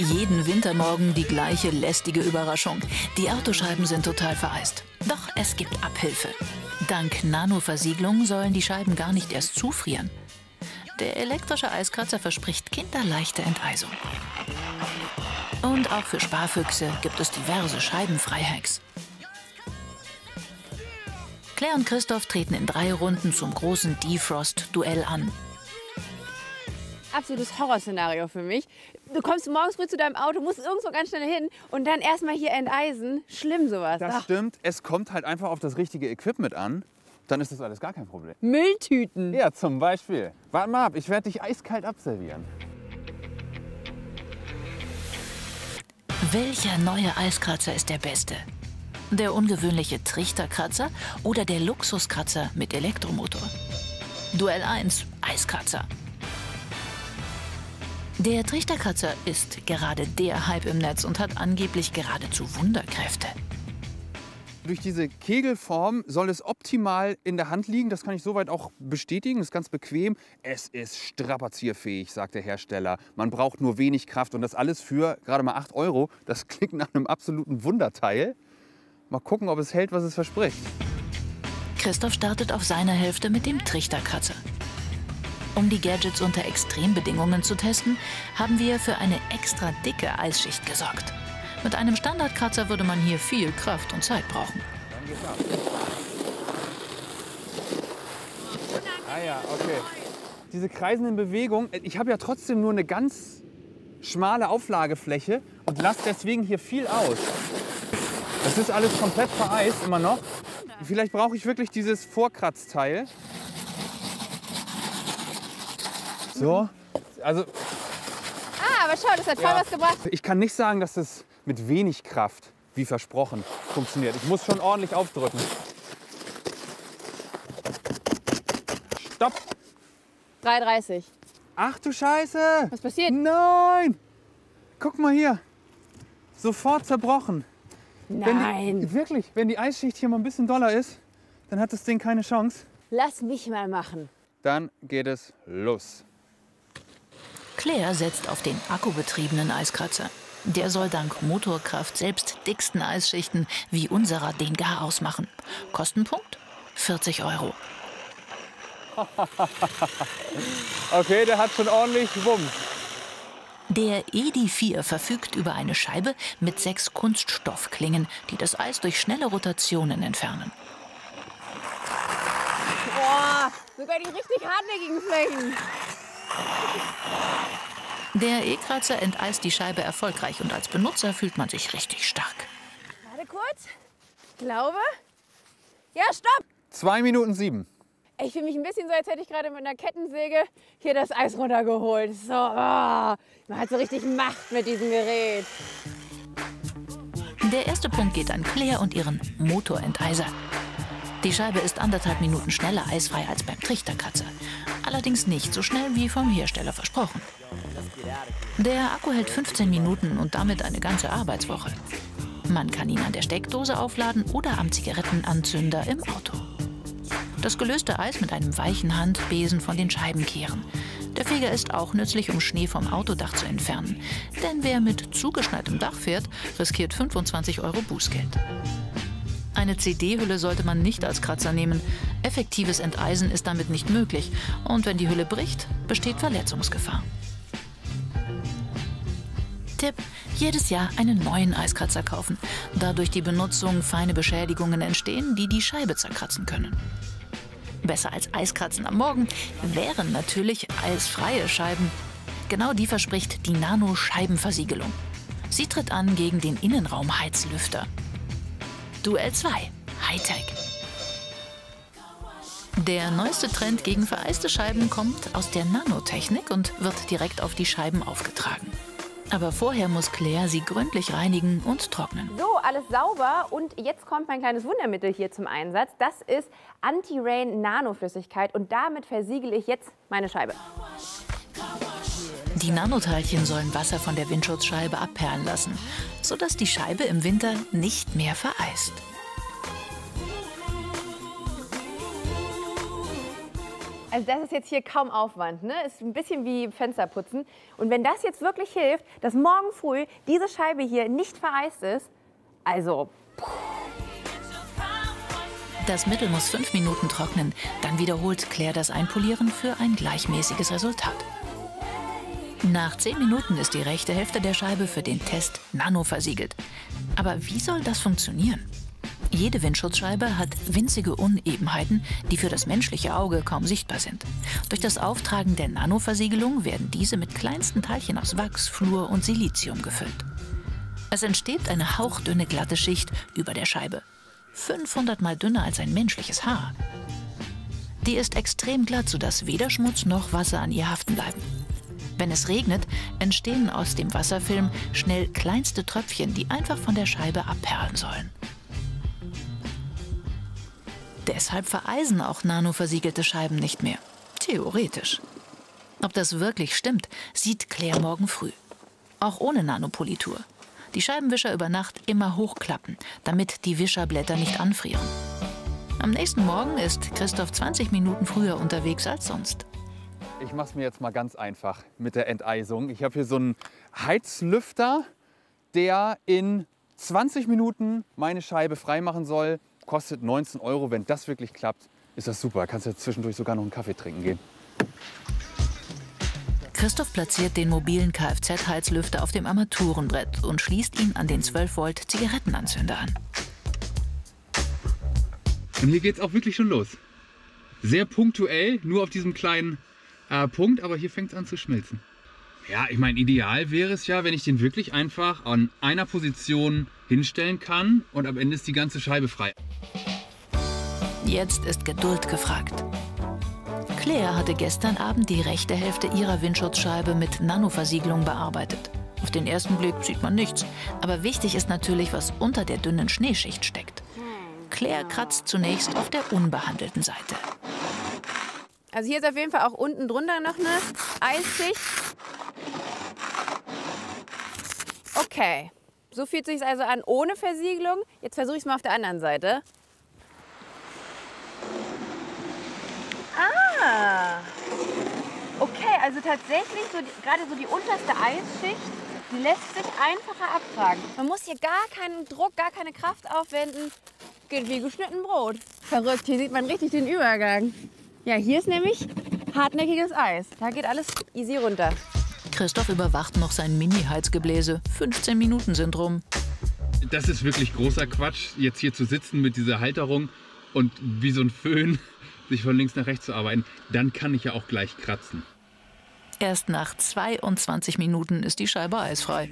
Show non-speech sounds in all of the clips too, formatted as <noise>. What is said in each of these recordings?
Jeden Wintermorgen die gleiche lästige Überraschung. Die Autoscheiben sind total vereist. Doch es gibt Abhilfe. Dank Nanoversiegelung sollen die Scheiben gar nicht erst zufrieren. Der elektrische Eiskratzer verspricht kinderleichte Enteisung. Und auch für Sparfüchse gibt es diverse Scheibenfreihacks. Claire und Christoph treten in drei Runden zum großen Defrost-Duell an. Absolutes Horrorszenario für mich. Du kommst morgens früh zu deinem Auto, musst irgendwo ganz schnell hin und dann erstmal hier enteisen. Schlimm sowas. Das Ach. stimmt. Es kommt halt einfach auf das richtige Equipment an. Dann ist das alles gar kein Problem. Mülltüten. Ja, zum Beispiel. Warte mal ab, ich werde dich eiskalt abservieren. Welcher neue Eiskratzer ist der beste? Der ungewöhnliche Trichterkratzer oder der Luxuskratzer mit Elektromotor? Duell 1, Eiskratzer. Der Trichterkratzer ist gerade der Hype im Netz und hat angeblich geradezu Wunderkräfte. Durch diese Kegelform soll es optimal in der Hand liegen. Das kann ich soweit auch bestätigen. Das ist ganz bequem. Es ist strapazierfähig, sagt der Hersteller. Man braucht nur wenig Kraft und das alles für gerade mal 8 Euro. Das <laughs> klingt nach einem absoluten Wunderteil. Mal gucken, ob es hält, was es verspricht. Christoph startet auf seiner Hälfte mit dem Trichterkratzer. Um die Gadgets unter Extrembedingungen zu testen, haben wir für eine extra dicke Eisschicht gesorgt. Mit einem Standardkratzer würde man hier viel Kraft und Zeit brauchen. Ah ja, okay. Diese kreisenden Bewegungen, ich habe ja trotzdem nur eine ganz schmale Auflagefläche und lasse deswegen hier viel aus. Das ist alles komplett vereist immer noch. Vielleicht brauche ich wirklich dieses Vorkratzteil. So, also Ah, aber schau, das hat voll Ja. was gebracht. ich kann nicht sagen, dass das mit wenig Kraft, wie versprochen, funktioniert. Ich muss schon ordentlich aufdrücken. Stopp! 3,30. Ach du Scheiße! Was passiert? Nein! Guck mal hier. Sofort zerbrochen. Wenn Nein. Die, wirklich, wenn die Eisschicht hier mal ein bisschen doller ist, dann hat das Ding keine Chance. Lass mich mal machen. Dann geht es los. Claire setzt auf den akkubetriebenen Eiskratzer. Der soll dank Motorkraft selbst dicksten Eisschichten wie unserer den Gar ausmachen. Kostenpunkt 40 Euro. <laughs> Okay, der hat schon ordentlich Wumm. Der EDI 4 verfügt über eine Scheibe mit sechs Kunststoffklingen, die das Eis durch schnelle Rotationen entfernen. Boah, sogar die richtig hartnäckigen Flächen. Der E-Kratzer enteist die Scheibe erfolgreich und als Benutzer fühlt man sich richtig stark. Warte kurz. Ich glaube. Ja, stopp. Zwei Minuten sieben. Ich fühle mich ein bisschen so, als hätte ich gerade mit einer Kettensäge hier das Eis runtergeholt. So, ah, man hat so richtig Macht mit diesem Gerät. Der erste Punkt geht an Claire und ihren Motorenteiser. Die Scheibe ist anderthalb Minuten schneller eisfrei als beim Trichterkratzer. Allerdings nicht so schnell wie vom Hersteller versprochen. Der Akku hält 15 Minuten und damit eine ganze Arbeitswoche. Man kann ihn an der Steckdose aufladen oder am Zigarettenanzünder im Auto. Das gelöste Eis mit einem weichen Handbesen von den Scheiben kehren. Der Feger ist auch nützlich, um Schnee vom Autodach zu entfernen. Denn wer mit zugeschneitem Dach fährt, riskiert 25 Euro Bußgeld. Eine CD-Hülle sollte man nicht als Kratzer nehmen. Effektives Enteisen ist damit nicht möglich. Und wenn die Hülle bricht, besteht Verletzungsgefahr. Tipp: Jedes Jahr einen neuen Eiskratzer kaufen, da durch die Benutzung feine Beschädigungen entstehen, die die Scheibe zerkratzen können. Besser als Eiskratzen am Morgen wären natürlich eisfreie Scheiben. Genau die verspricht die Nano-Scheibenversiegelung. Sie tritt an gegen den Innenraumheizlüfter. Duell 2, Hightech. Der neueste Trend gegen vereiste Scheiben kommt aus der Nanotechnik und wird direkt auf die Scheiben aufgetragen. Aber vorher muss Claire sie gründlich reinigen und trocknen. So, alles sauber. Und jetzt kommt mein kleines Wundermittel hier zum Einsatz. Das ist Anti-Rain Nanoflüssigkeit. Und damit versiegele ich jetzt meine Scheibe. Die Nanoteilchen sollen Wasser von der Windschutzscheibe abperlen lassen, sodass die Scheibe im Winter nicht mehr vereist. Also das ist jetzt hier kaum Aufwand, ne? Ist ein bisschen wie Fensterputzen. Und wenn das jetzt wirklich hilft, dass morgen früh diese Scheibe hier nicht vereist ist, also Das Mittel muss fünf Minuten trocknen. Dann wiederholt Claire das Einpolieren für ein gleichmäßiges Resultat. Nach zehn Minuten ist die rechte Hälfte der Scheibe für den Test nano versiegelt. Aber wie soll das funktionieren? Jede Windschutzscheibe hat winzige Unebenheiten, die für das menschliche Auge kaum sichtbar sind. Durch das Auftragen der Nanoversiegelung werden diese mit kleinsten Teilchen aus Wachs, Fluor und Silizium gefüllt. Es entsteht eine hauchdünne glatte Schicht über der Scheibe. 500 mal dünner als ein menschliches Haar. Die ist extrem glatt, sodass weder Schmutz noch Wasser an ihr haften bleiben. Wenn es regnet, entstehen aus dem Wasserfilm schnell kleinste Tröpfchen, die einfach von der Scheibe abperlen sollen. Deshalb vereisen auch nanoversiegelte Scheiben nicht mehr. Theoretisch. Ob das wirklich stimmt, sieht Claire morgen früh. Auch ohne Nanopolitur. Die Scheibenwischer über Nacht immer hochklappen, damit die Wischerblätter nicht anfrieren. Am nächsten Morgen ist Christoph 20 Minuten früher unterwegs als sonst. Ich mache es mir jetzt mal ganz einfach mit der Enteisung. Ich habe hier so einen Heizlüfter, der in 20 Minuten meine Scheibe freimachen soll. Kostet 19 Euro. Wenn das wirklich klappt, ist das super. Kannst du zwischendurch sogar noch einen Kaffee trinken gehen. Christoph platziert den mobilen Kfz-Heizlüfter auf dem Armaturenbrett und schließt ihn an den 12 Volt Zigarettenanzünder an. Und hier geht's auch wirklich schon los. Sehr punktuell, nur auf diesem kleinen äh, Punkt, aber hier fängt es an zu schmilzen. Ja, ich meine, ideal wäre es ja, wenn ich den wirklich einfach an einer Position hinstellen kann und am Ende ist die ganze Scheibe frei. Jetzt ist Geduld gefragt. Claire hatte gestern Abend die rechte Hälfte ihrer Windschutzscheibe mit Nanoversiegelung bearbeitet. Auf den ersten Blick sieht man nichts, aber wichtig ist natürlich, was unter der dünnen Schneeschicht steckt. Claire kratzt zunächst auf der unbehandelten Seite. Also hier ist auf jeden Fall auch unten drunter noch eine Eisschicht. Okay, so fühlt sich also an ohne Versiegelung. Jetzt versuche ich es mal auf der anderen Seite. Ah, okay, also tatsächlich so die, gerade so die unterste Eisschicht, die lässt sich einfacher abtragen. Man muss hier gar keinen Druck, gar keine Kraft aufwenden. Geht wie geschnitten Brot. Verrückt, hier sieht man richtig den Übergang. Ja, hier ist nämlich hartnäckiges Eis. Da geht alles easy runter. Christoph überwacht noch sein Mini-Heizgebläse. 15 Minuten sind rum. Das ist wirklich großer Quatsch, jetzt hier zu sitzen mit dieser Halterung und wie so ein Föhn <laughs> sich von links nach rechts zu arbeiten. Dann kann ich ja auch gleich kratzen. Erst nach 22 Minuten ist die Scheibe eisfrei.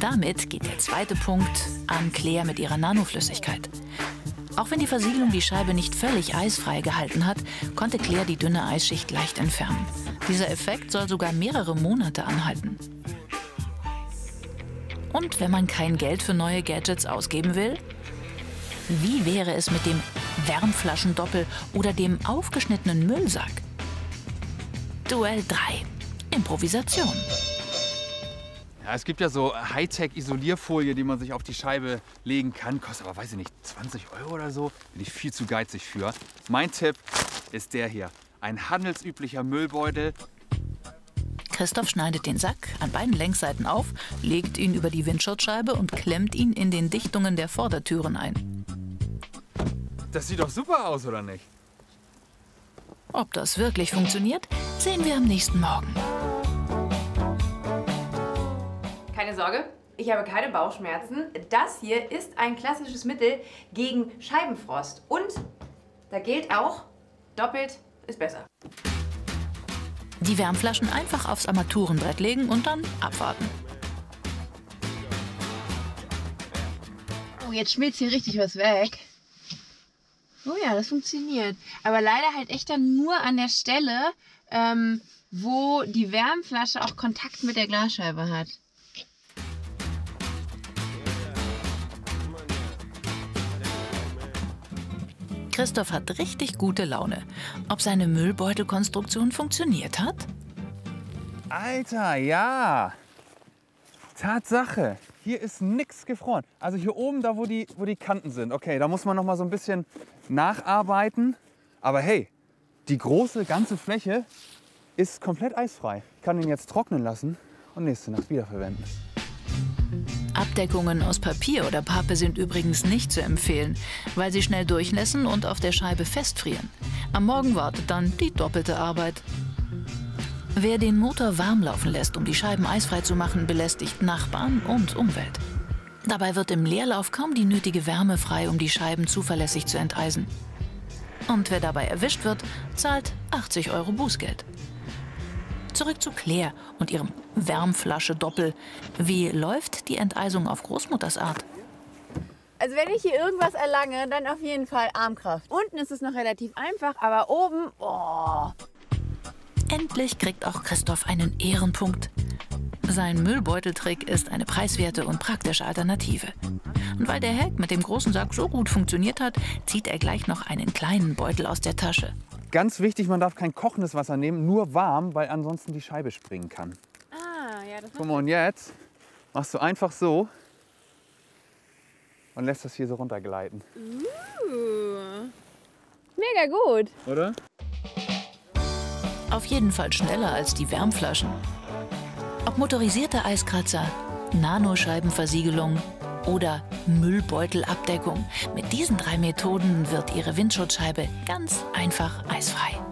Damit geht der zweite Punkt an Claire mit ihrer Nanoflüssigkeit. Auch wenn die Versiegelung die Scheibe nicht völlig eisfrei gehalten hat, konnte Claire die dünne Eisschicht leicht entfernen. Dieser Effekt soll sogar mehrere Monate anhalten. Und wenn man kein Geld für neue Gadgets ausgeben will? Wie wäre es mit dem Wärmflaschendoppel oder dem aufgeschnittenen Müllsack? Duell 3. Improvisation. Ja, es gibt ja so Hightech-Isolierfolie, die man sich auf die Scheibe legen kann. Kostet aber, weiß ich nicht, 20 Euro oder so. Bin ich viel zu geizig für. Mein Tipp ist der hier. Ein handelsüblicher Müllbeutel. Christoph schneidet den Sack an beiden Längsseiten auf, legt ihn über die Windschutzscheibe und klemmt ihn in den Dichtungen der Vordertüren ein. Das sieht doch super aus, oder nicht? Ob das wirklich funktioniert, sehen wir am nächsten Morgen. Sorge, ich habe keine Bauchschmerzen. Das hier ist ein klassisches Mittel gegen Scheibenfrost. Und da gilt auch, doppelt ist besser. Die Wärmflaschen einfach aufs Armaturenbrett legen und dann abwarten. Oh, jetzt schmilzt hier richtig was weg. Oh ja, das funktioniert. Aber leider halt echt dann nur an der Stelle, ähm, wo die Wärmflasche auch Kontakt mit der Glasscheibe hat. Christoph hat richtig gute Laune. Ob seine Müllbeutelkonstruktion funktioniert hat? Alter, ja. Tatsache. Hier ist nichts gefroren. Also hier oben, da wo die, wo die Kanten sind. Okay, da muss man noch mal so ein bisschen nacharbeiten. Aber hey, Die große ganze Fläche ist komplett eisfrei. Ich kann ihn jetzt trocknen lassen und nächste Nacht wiederverwenden. Abdeckungen aus Papier oder Pappe sind übrigens nicht zu empfehlen, weil sie schnell durchnässen und auf der Scheibe festfrieren. Am Morgen wartet dann die doppelte Arbeit. Wer den Motor warm laufen lässt, um die Scheiben eisfrei zu machen, belästigt Nachbarn und Umwelt. Dabei wird im Leerlauf kaum die nötige Wärme frei, um die Scheiben zuverlässig zu enteisen. Und wer dabei erwischt wird, zahlt 80 Euro Bußgeld. Zurück zu Claire und ihrem Wärmflasche-Doppel. Wie läuft die Enteisung auf Großmutters Art? Also wenn ich hier irgendwas erlange, dann auf jeden Fall Armkraft. Unten ist es noch relativ einfach, aber oben, oh. Endlich kriegt auch Christoph einen Ehrenpunkt. Sein Müllbeuteltrick ist eine preiswerte und praktische Alternative. Und weil der Hack mit dem großen Sack so gut funktioniert hat, zieht er gleich noch einen kleinen Beutel aus der Tasche. Ganz wichtig, man darf kein kochendes Wasser nehmen, nur warm, weil ansonsten die Scheibe springen kann. Ah, ja, das Guck mal, und jetzt machst du einfach so und lässt das hier so runtergleiten. Uh, mega gut. Oder? Auf jeden Fall schneller als die Wärmflaschen. Ob motorisierte Eiskratzer, Nanoscheibenversiegelung oder Müllbeutelabdeckung. Mit diesen drei Methoden wird Ihre Windschutzscheibe ganz einfach eisfrei.